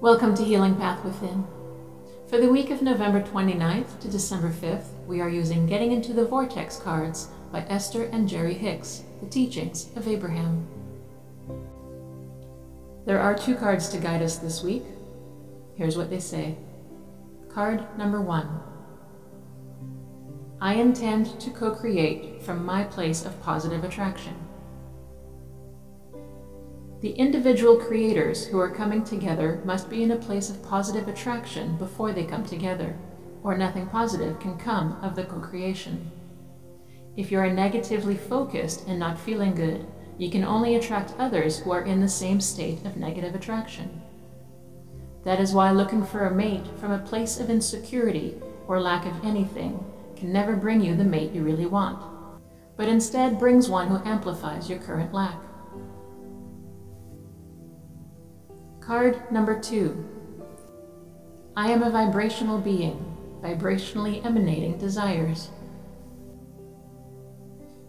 Welcome to Healing Path Within. For the week of November 29th to December 5th, we are using Getting into the Vortex cards by Esther and Jerry Hicks, The Teachings of Abraham. There are two cards to guide us this week. Here's what they say. Card number one. I intend to co create from my place of positive attraction. The individual creators who are coming together must be in a place of positive attraction before they come together, or nothing positive can come of the co creation. If you are negatively focused and not feeling good, you can only attract others who are in the same state of negative attraction. That is why looking for a mate from a place of insecurity or lack of anything can never bring you the mate you really want, but instead brings one who amplifies your current lack. Card number two. I am a vibrational being, vibrationally emanating desires.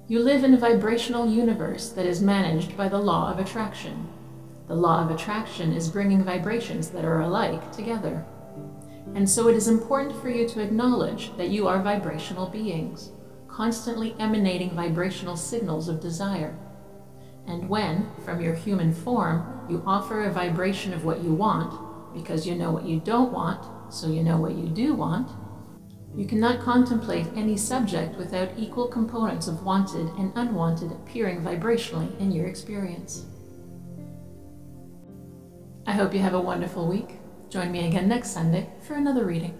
You live in a vibrational universe that is managed by the law of attraction. The law of attraction is bringing vibrations that are alike together. And so it is important for you to acknowledge that you are vibrational beings, constantly emanating vibrational signals of desire. And when, from your human form, you offer a vibration of what you want, because you know what you don't want, so you know what you do want, you cannot contemplate any subject without equal components of wanted and unwanted appearing vibrationally in your experience. I hope you have a wonderful week. Join me again next Sunday for another reading.